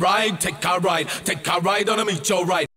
ride, take a ride, take a ride on a meteorite. ride.